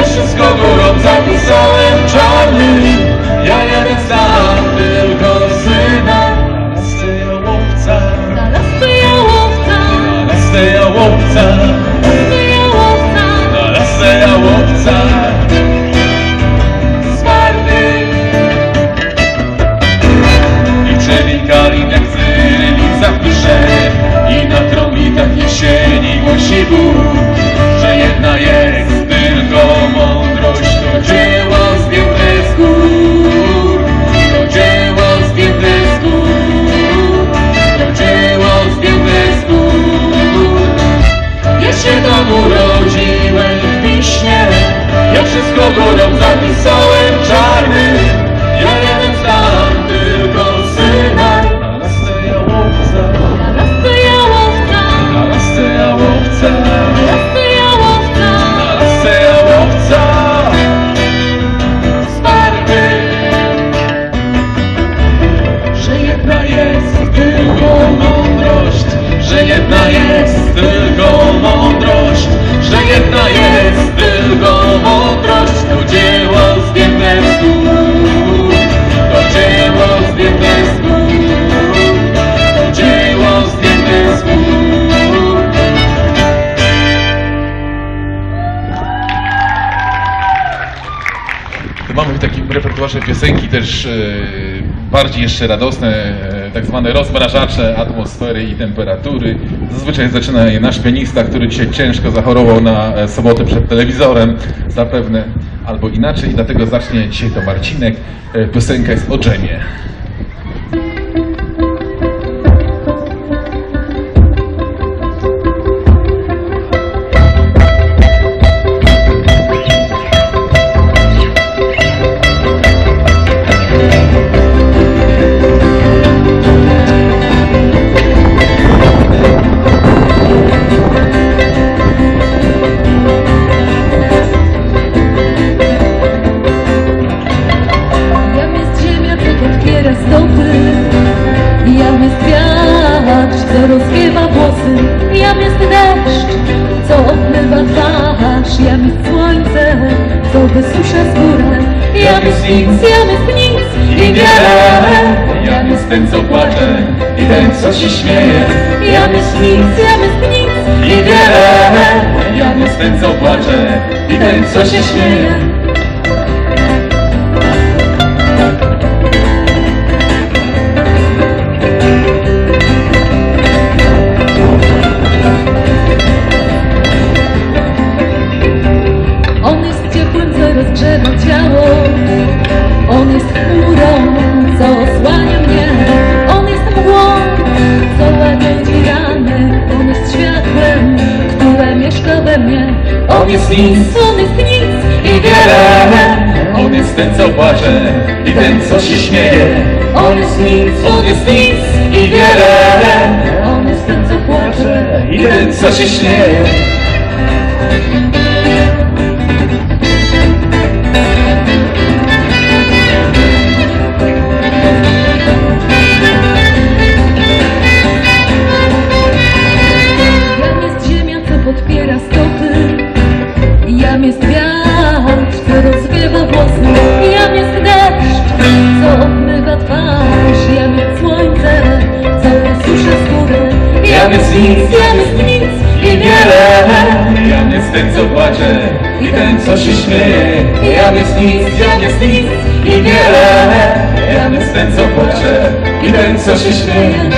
Jeszcze z kogo zapisałem czarny piosenki też e, bardziej jeszcze radosne, e, tak zwane rozmrażacze atmosfery i temperatury. Zazwyczaj zaczyna je nasz pianista, który dzisiaj ciężko zachorował na e, sobotę przed telewizorem, zapewne albo inaczej, dlatego zacznie dzisiaj to Marcinek. Piosenka jest o dżemie. Ten, co płacze i ten, co się śmieje. Jam jest nic, jam jest nic I wiele Jam jest ten, co płacze i ten, co się śmieje. Jest nic. On jest nic. I wiele On jest ten, co płacze. I ten, co się śmieje. On jest nic, on jest nic. I wiele On jest ten, co płacze. I ten, co się śmieje. Jam jest nic, jam jest nic i wiele Jam jest ten, co płacze i ten, co się śmieje. Jam jest nic, jam jest nic i wiele Jam jest ten, co płacze i ten, co się śmieje.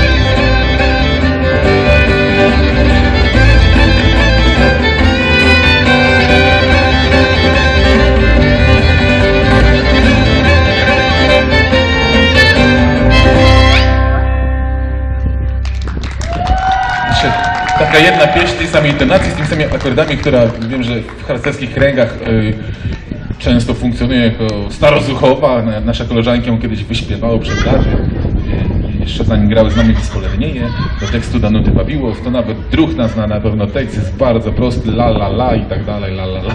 Samej intonacji, z tymi samymi akordami, która wiem, że w harcerskich kręgach y, często funkcjonuje jako starozuchowa. Na- Nasze koleżanki ją kiedyś wyśpiewały przed laty. y, Jeszcze zanim grały z nami Wispolernieje, do tekstu Danuty Babiłow, to nawet druhna zna na pewno tekst, jest bardzo prosty, la la la i tak dalej, la la la.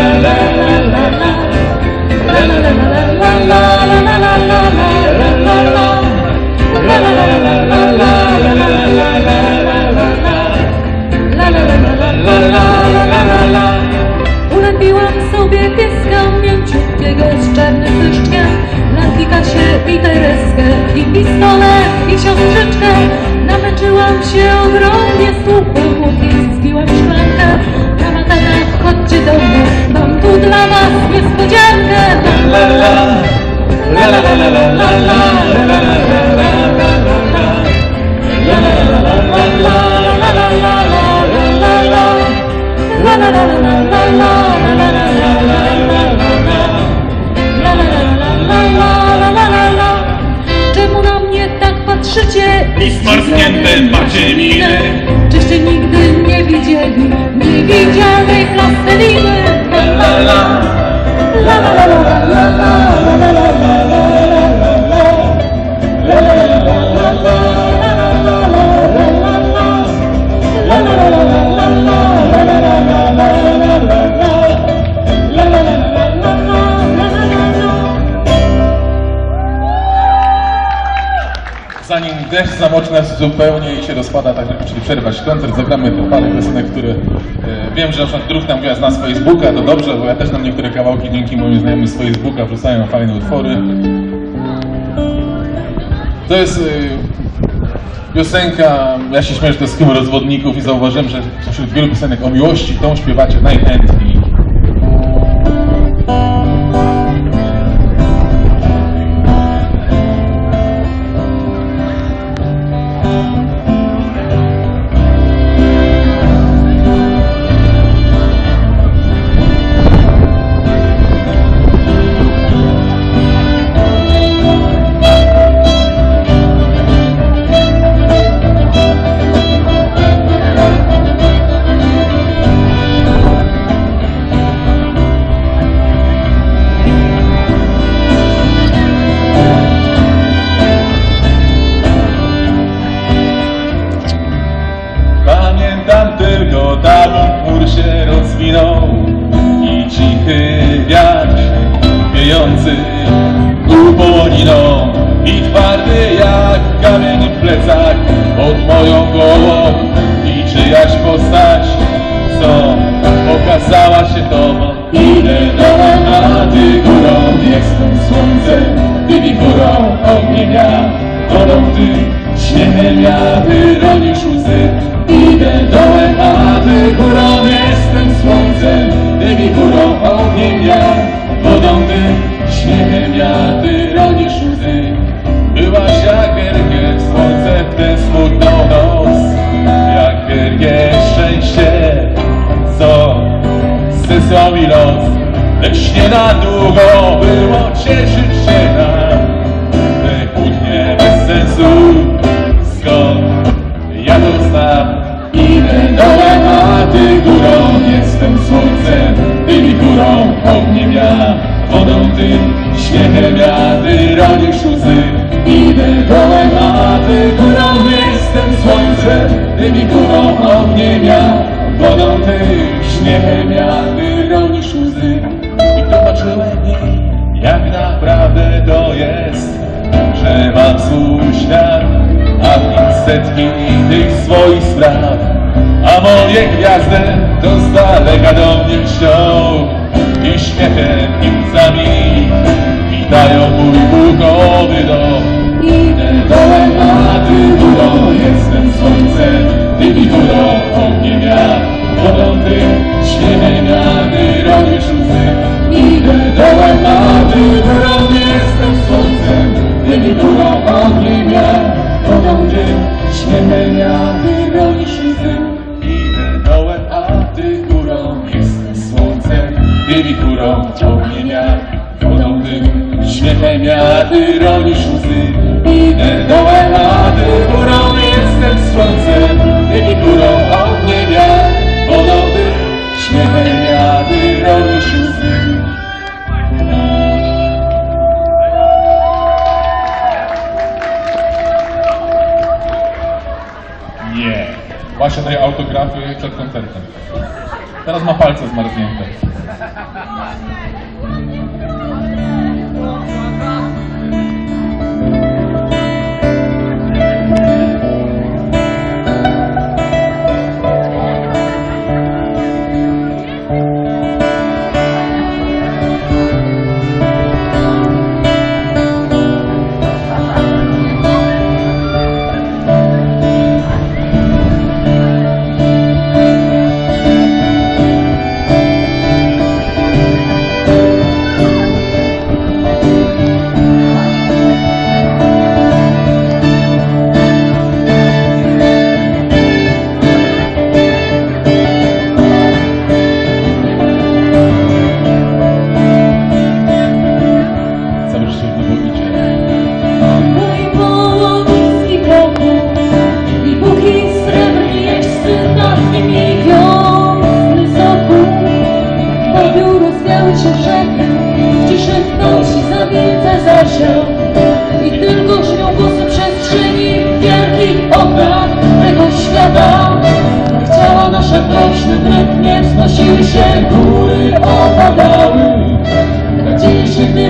Hallelujah. Czemu na mnie tak patrzycie? I smarznięte macie minę. Czyście nigdy nie widzieli? Niewidzianej plasteliny La la la La la la la la la. Zamoczy nas zupełnie i się rozpada, tak żeby musieli przerwać koncert, zagramy tu parę piosenek, które e, wiem, że na przykład druh tam gwiazd na z Facebooka, to dobrze, bo ja też nam niektóre kawałki dzięki moim znajomym z Facebooka wrzucają fajne utwory. To jest e, piosenka, ja się śmieję, że to jest chyba rozwodników i zauważyłem, że wśród wielu piosenek o miłości tą śpiewacie najchętniej. Mi los, lecz nie na długo było cieszyć się nam. Te kłótnie bez sensu, skąd ja to znam. Idę dołem, a ty górą, jestem słońcem, ty mi górą, ogniem ja, wodą ty, śniegiem ja, ty ronisz łzy. Idę dołem, a ty górą, jestem słońcem, ty mi górą, ogniem ja, wodą ty, śniegiem ja, swój świat, a w nim setki tych swoich spraw. A moje gwiazdy to z daleka do mnie śnią i śmiechem i łzami witają mój bukowy dom. Idę dołem, a ty górą, jestem słońcem, ty mi górą, ogniem ja, wodą ty, śniegiem ja, ty ronisz łzy. Idę dołem, a ty słońcem, wydują ognie mnie, wodą gdy święte wiatry bronisz mi syn. Idę dołem, a ty górą, jestem słońcem, ty wichurą ciągnienia, wodą dym, śmiechem ja ty. Idę dołem, a falsas, Marcianca.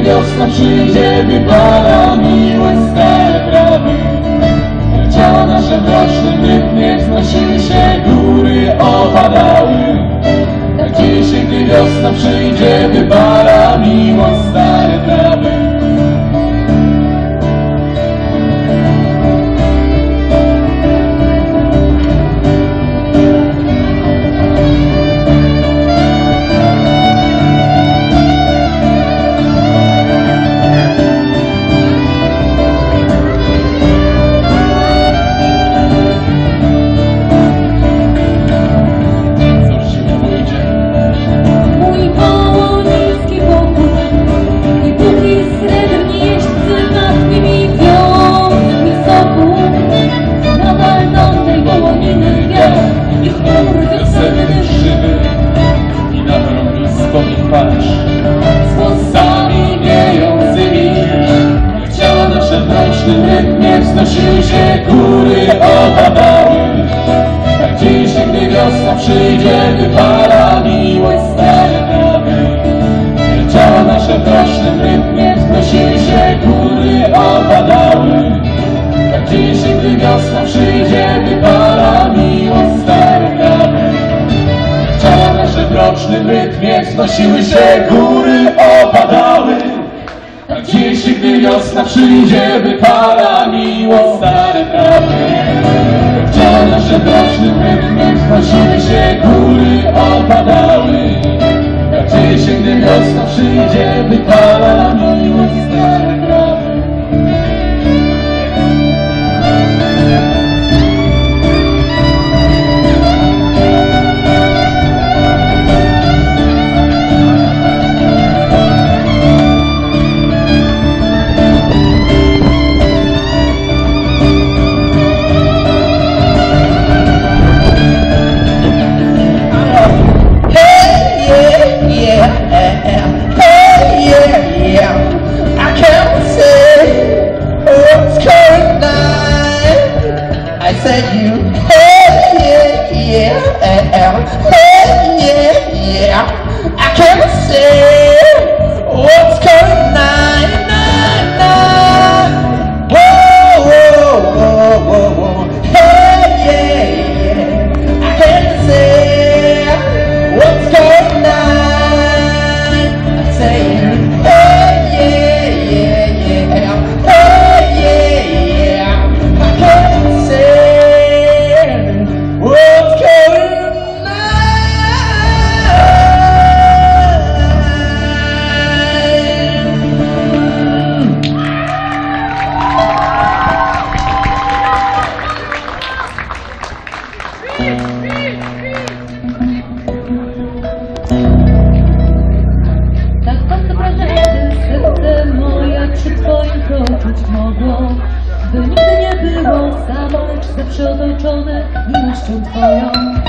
Wiosna przyjdzie, gdy pada miłe stare prawy Ciała nasze w rocznym rytmie wznosiły się, góry opadały. Tak dzieje się, gdy wiosna przyjdzie, gdy pada miłe stare góry obawiam Tak dziś, gdy wiosna przyjdzie, wypala miłość stare Ciała nasze w rocznym rytmie wznosi się, góry opadały. Tak dziś, gdy wiosna przyjdzie, wypala miłość stare Ciała nasze w rocznym rytmie wznosiły się, góry opadały wiosna przyjdzie, wypala miło stare prawy. Gdzie nasze boczny my wznosiły się góry, opadały. Gdzie się, gdy wiosna przyjdzie, wypala miło przeotoczone miłością Twoją.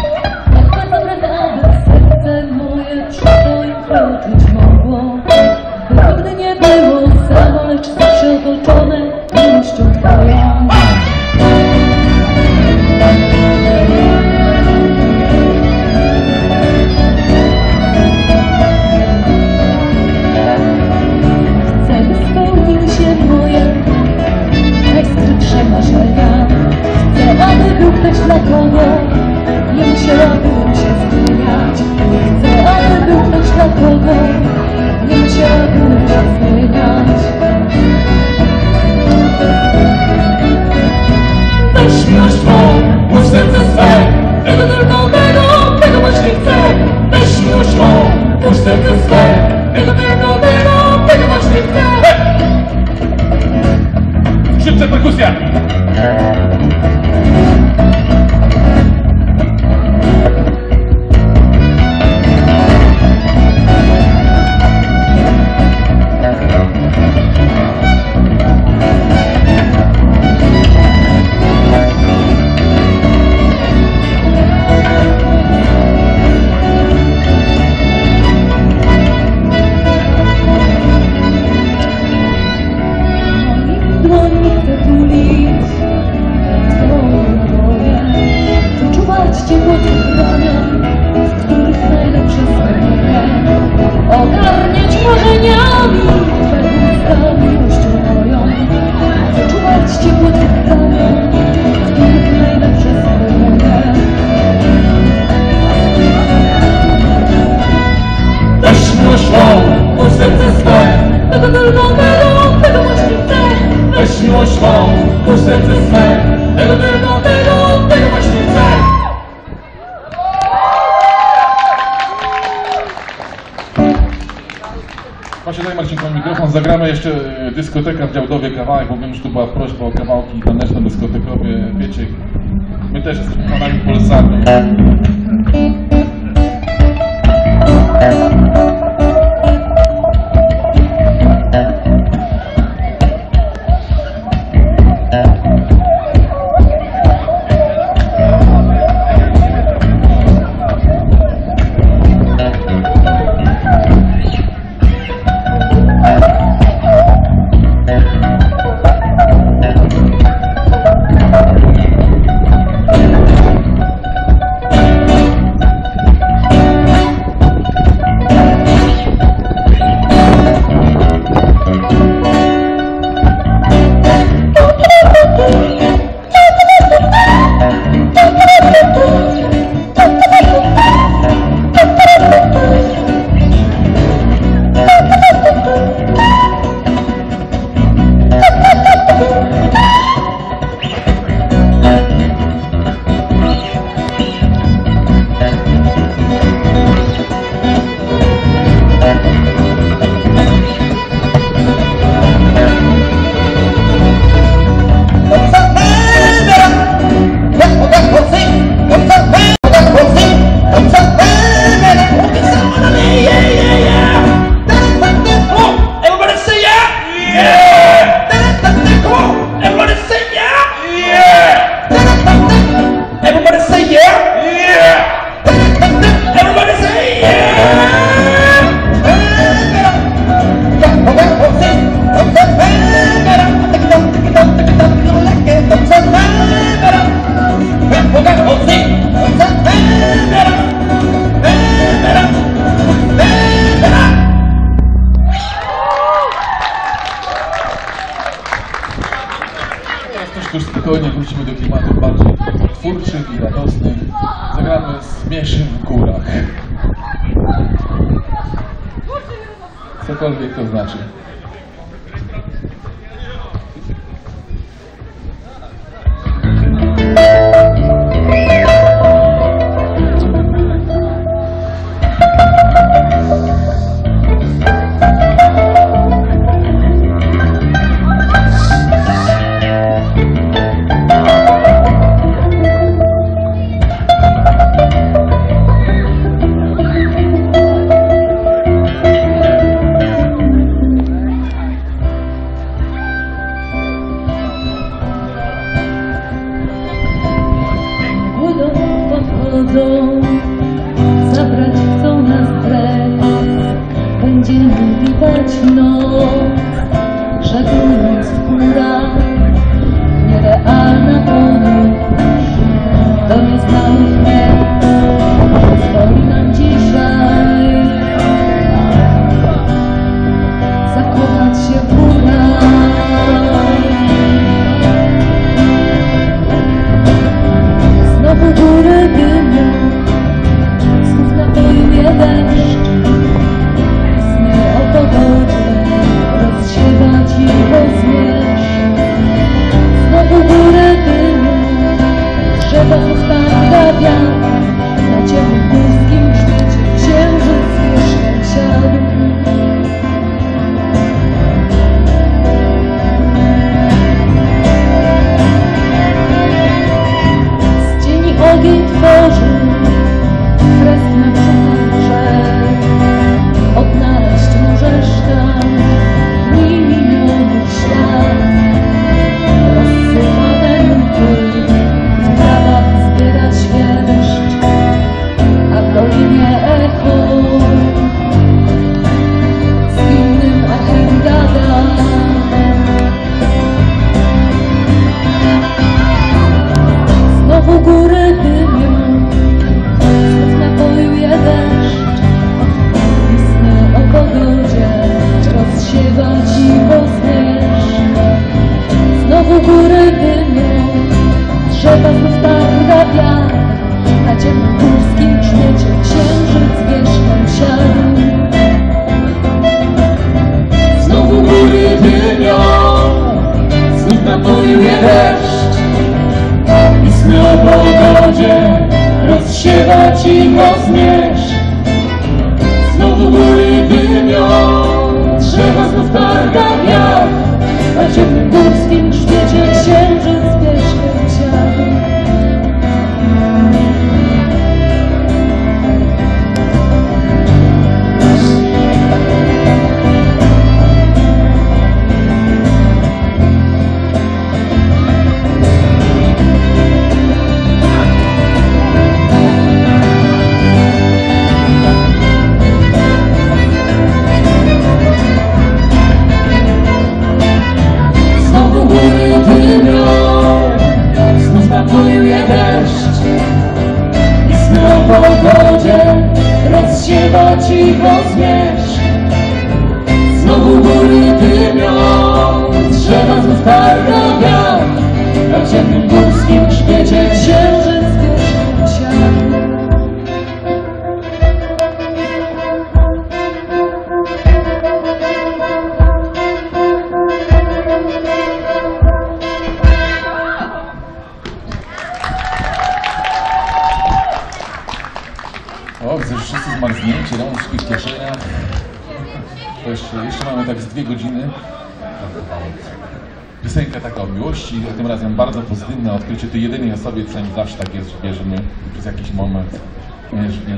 чтобы Cokolwiek to znaczy.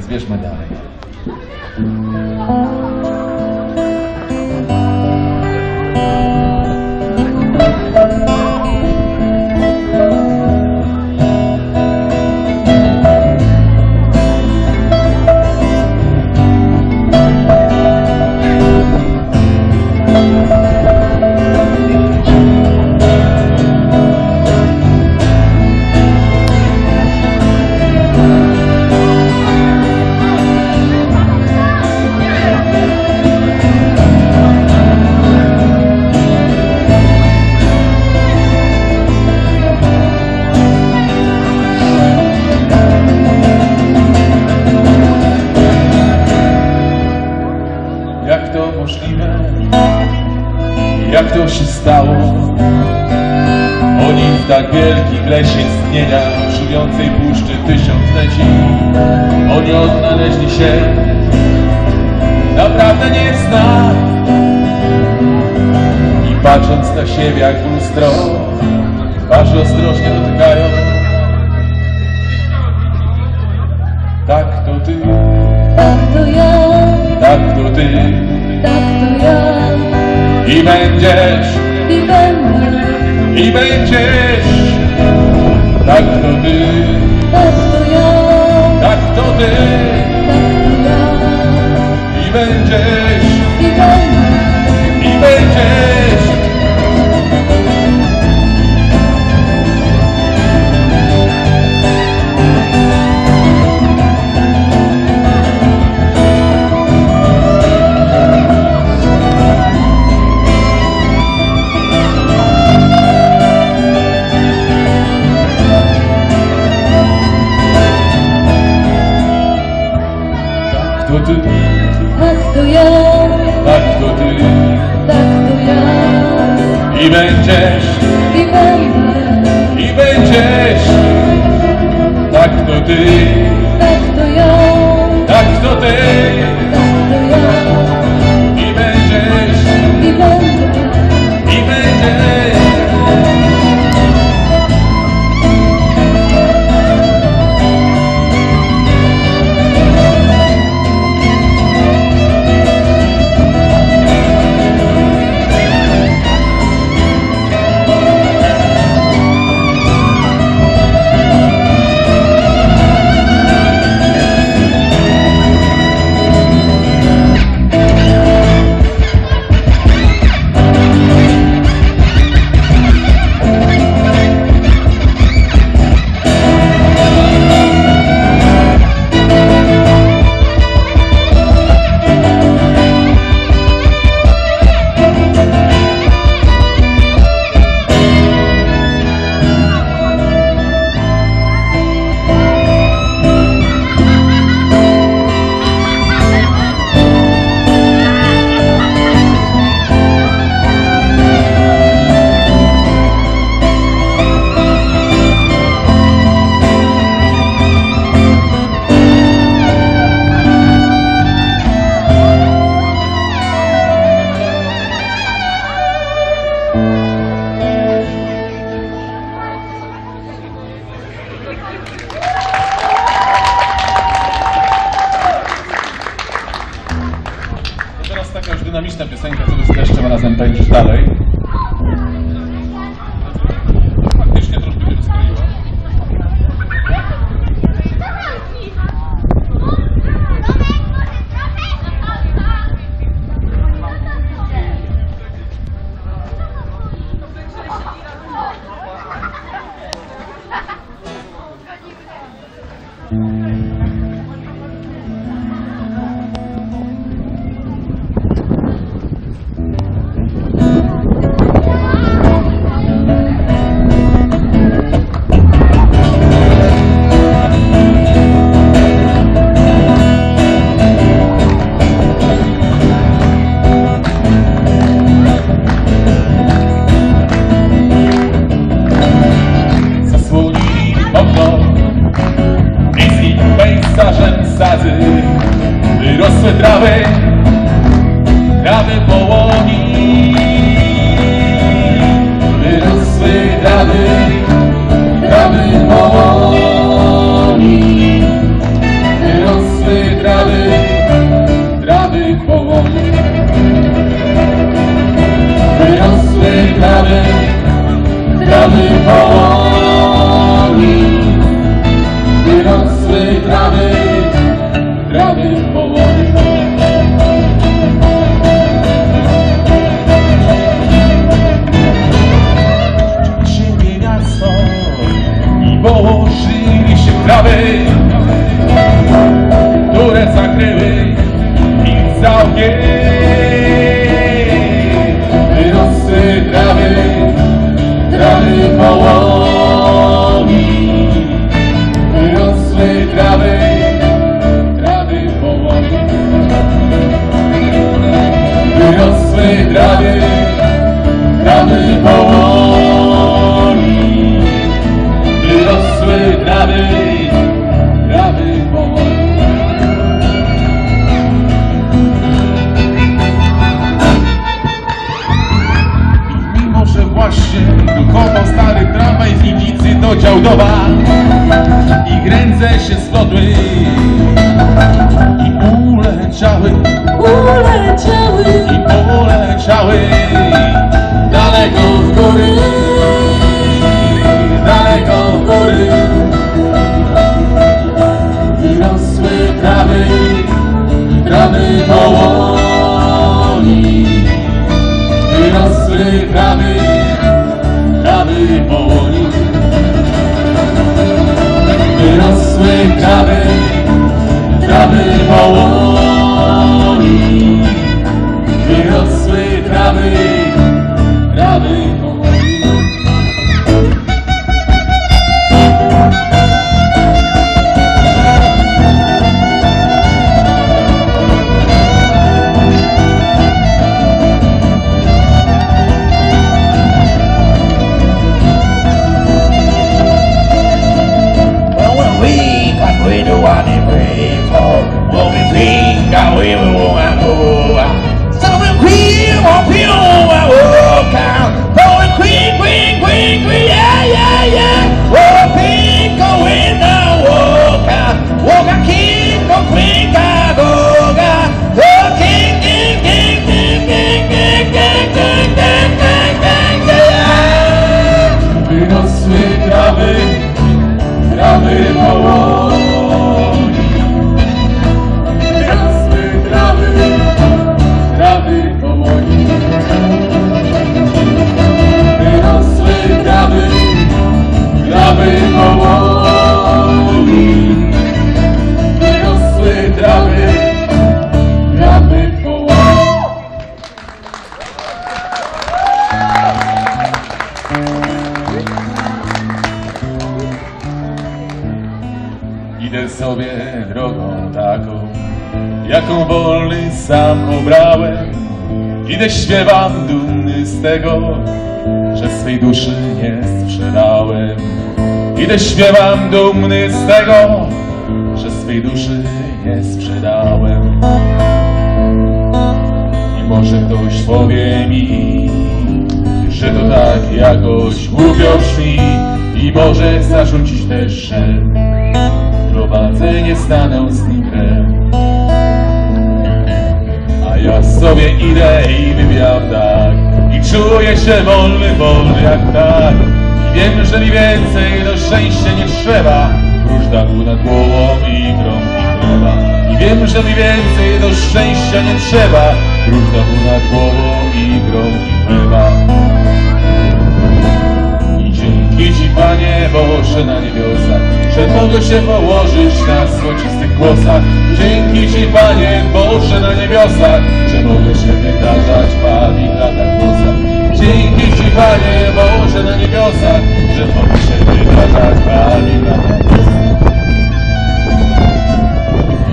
אז יש מדע. Będziesz, i będziesz. Tak to ty, powoli Wyrosły trawy, trawy powoli. Wyrosły trawy, trawy powoli. sobie drogą taką, jaką wolny sam obrałem. Idę śpiewam dumny z tego, że swej duszy nie sprzedałem. Idę śpiewam dumny z tego, że swej duszy nie sprzedałem. I może ktoś powie mi, że to tak jakoś głupio brzmi i może zarzucić też, że wadze nie staną zniknę. A ja sobie idę i wybiam tak I czuję się wolny, wolny jak tak I wiem, że mi więcej do szczęścia nie trzeba. Róż dachu nad głową i gromki chleba. I wiem, że mi więcej do szczęścia nie trzeba. Róż dachu nad głową i gromki chleba. I dzięki Ci Panie Boże na niebie że mogę się położyć na złocistych głosach. Dzięki Ci, Panie Boże, na niebiosach, że mogę się wydarzać Pani w latach głosach. Dzięki Ci, Panie Boże, na niebiosach, że mogę się wydarzać latach głosach.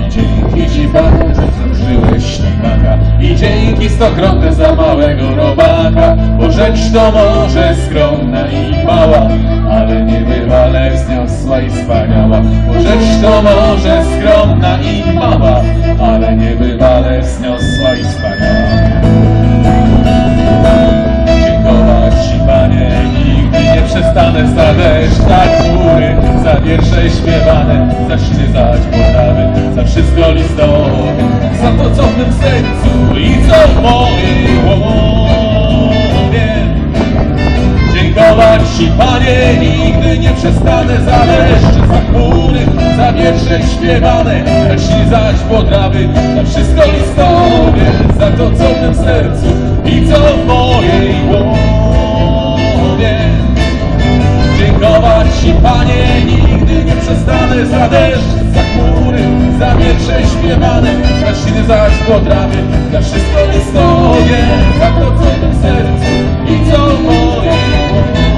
I dzięki Ci, Panie, że wzruszyłeś ślimaka I dzięki stokrotne za małego robaka Bo rzecz to może skromna i mała Ale niebywale wzniosła i wspaniała. Bo rzecz to może skromna i mała Ale niebywale wzniosła i wspaniała. Dziękować Ci, Panie, nigdy nie przestanę za deszcz, za chmury, za wiersze śpiewane, za śniezać potrawy, za wszystko listowe, za to, co w mym sercu i co w mojej głowie. Ci, Panie, nigdy nie przestanę za deszcz, za chmury, za wiersze śpiewane, za ślizać potrawy, za wszystko listowie, za to, co w mym sercu i co w mojej głowie. Dziękować Ci, Panie, nigdy nie przestanę za deszcz, za chmury, za wietrze śpiewane, śliny zaś potrawy, za wszystko listowie, za to, co w mym sercu i co w mojej głowie.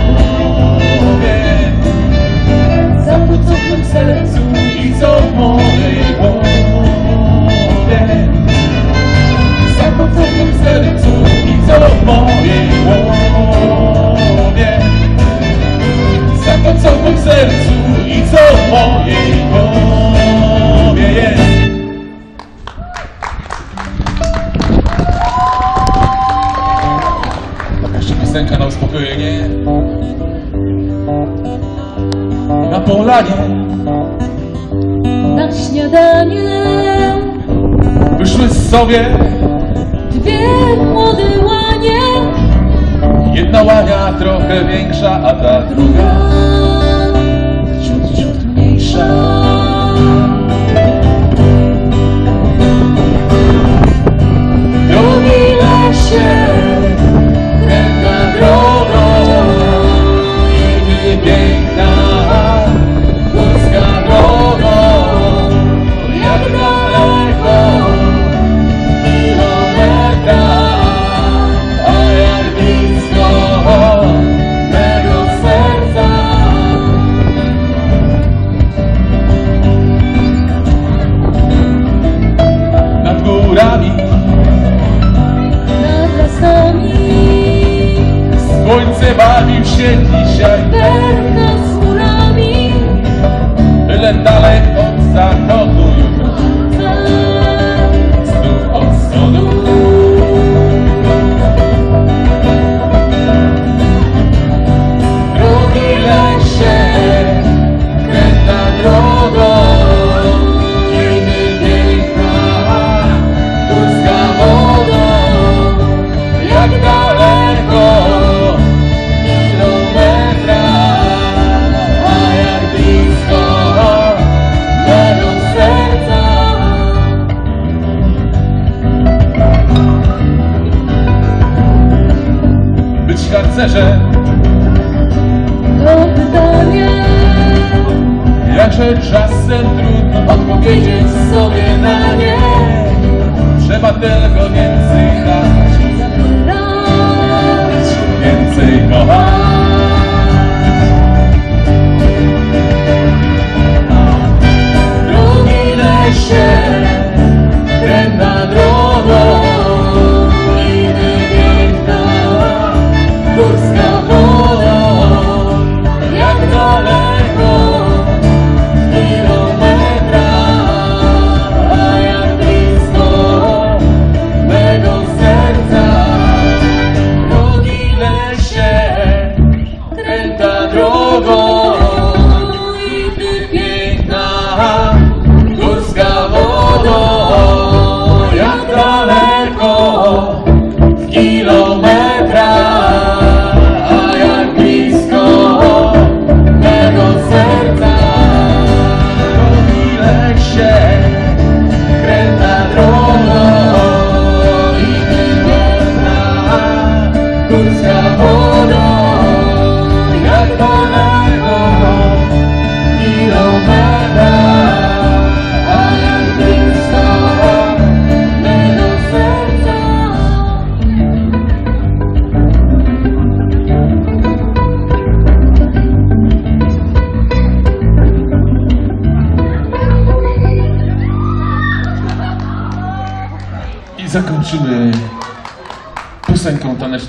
Polanie Na śniadanie wyszły sobie dwie młode łanie. Jedna łania trochę większa, a ta druga ciut, ciut mniejsza. Drogi lesie, kręta drogą słońce bawi Harcerzem to pytanie Jakże czasem trudno odpowiedzieć sobie na nie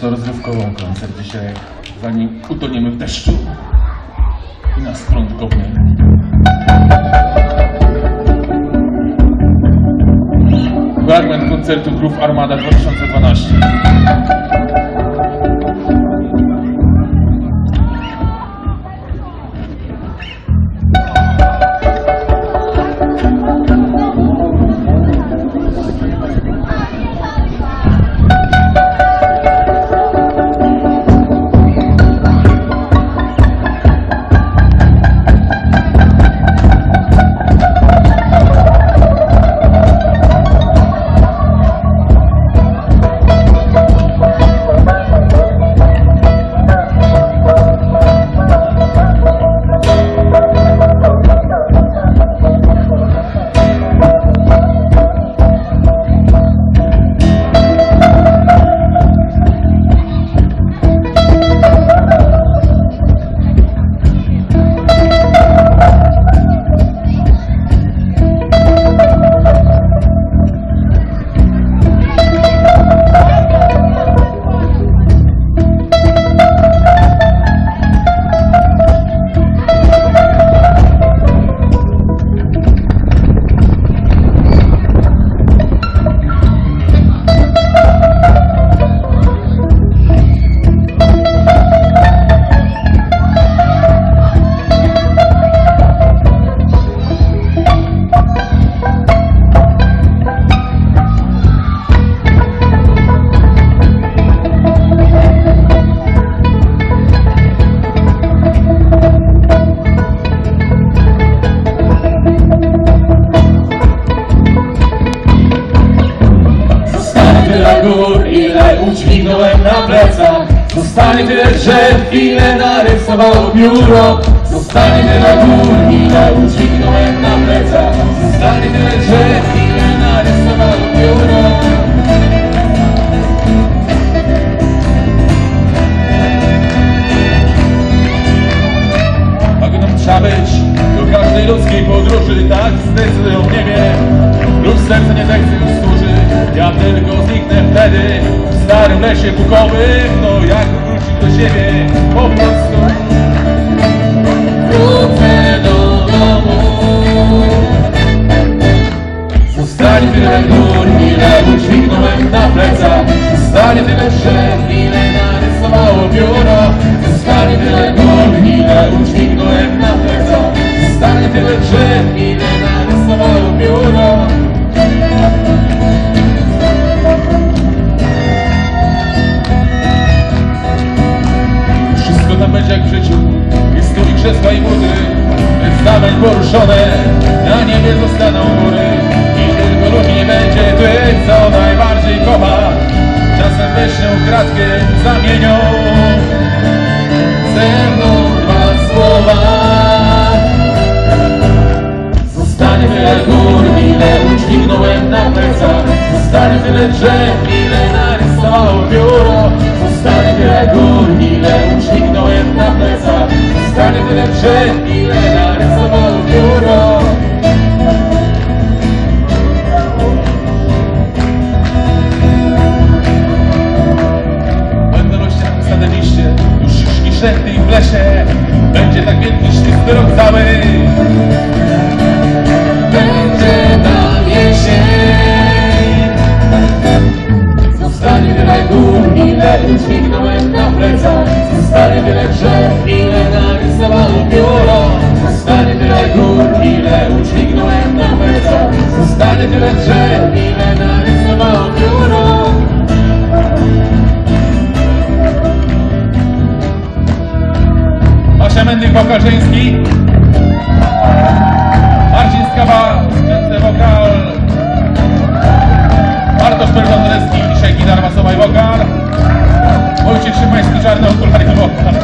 piosenką taneczno-rozrywkową koncert dzisiaj, zanim utoniemy w deszczu i nas prąd kopnie. Fragment koncertu Grów Armada poruszone Na niebie zostaną góry I tylko ludzi będzie tych, co najbardziej kocha. Czasem weźmią kratkę Zamienią Ze mną dwa słowa. Zostanie tyle gór, ile udźwignąłem na plecach. Zostanie tyle drzew, ile narysowało biuro. Zostanie tyle gór, ile udźwignąłem na plecach. Zostanie tyle drzew, ile lesie Będzie tak wielki ślisty rok cały Będzie nam jesień. Zostanie tyle gór, ile udźwignąłem na plecach. Zostanie tyle drzew, ile narysowało biuro. Zostanie tyle gór, ile udźwignąłem na plecach. Zostanie tyle drzew, ile narysowało Wokal żeński Marcin Skawa, częsty wokal. Bartosz Perdonreski, dzisiaj gitar basowa i wokal. Wojciech Szymański, czarny okulary i wokal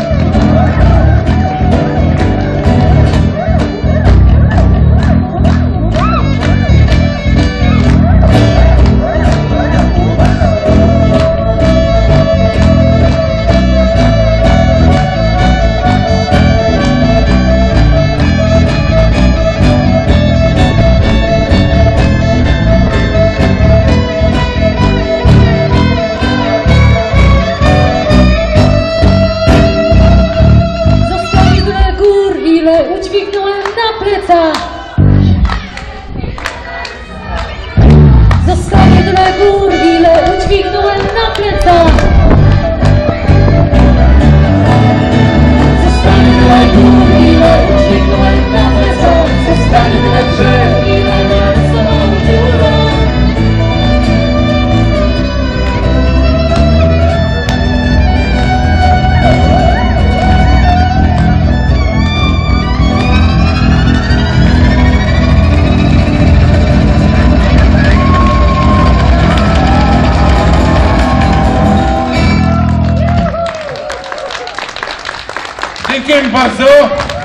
De quem passou?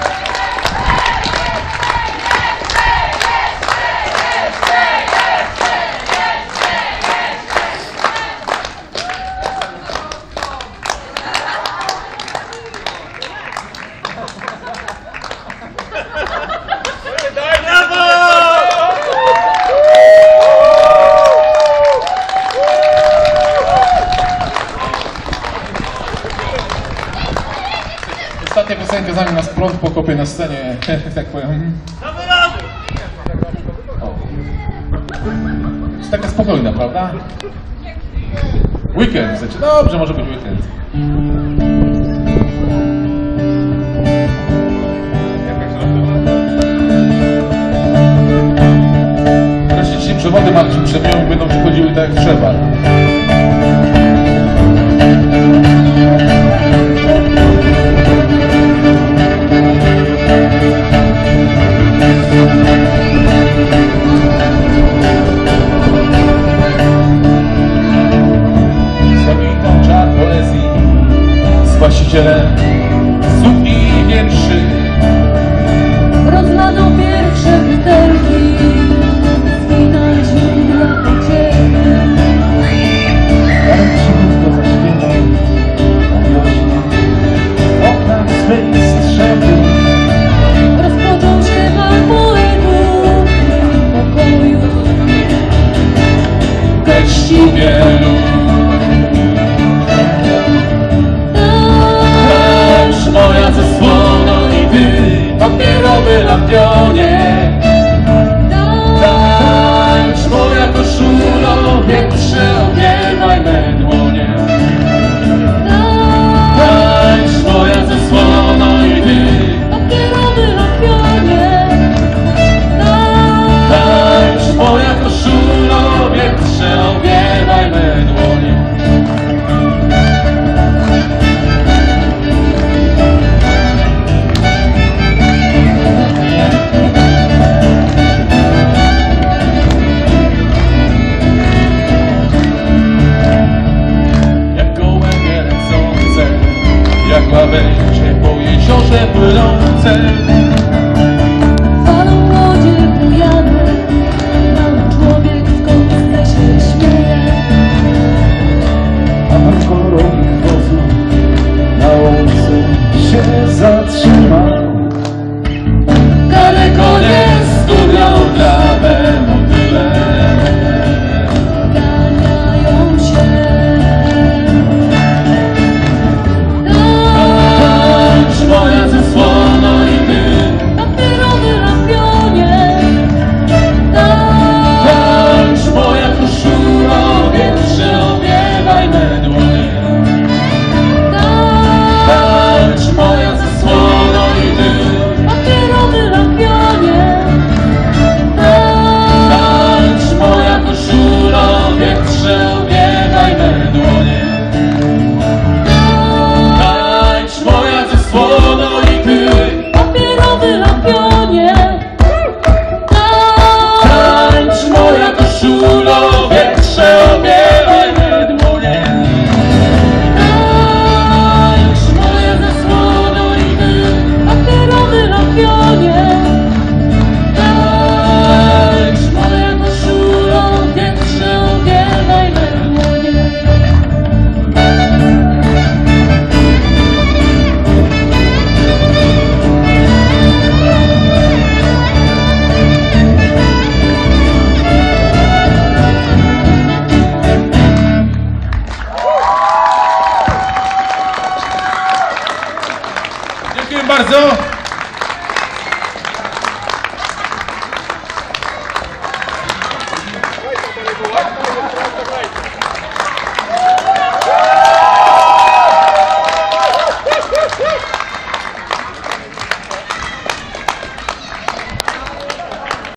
prąd pokopię na scenie, tak powiem. Mhm. Jest taka spokojna, prawda? Weekend, znaczy dobrze, może być weekend. Wreszcie ci przewody martwi przebiją będą przychodziły tak jak trzeba. papierowy lampionie.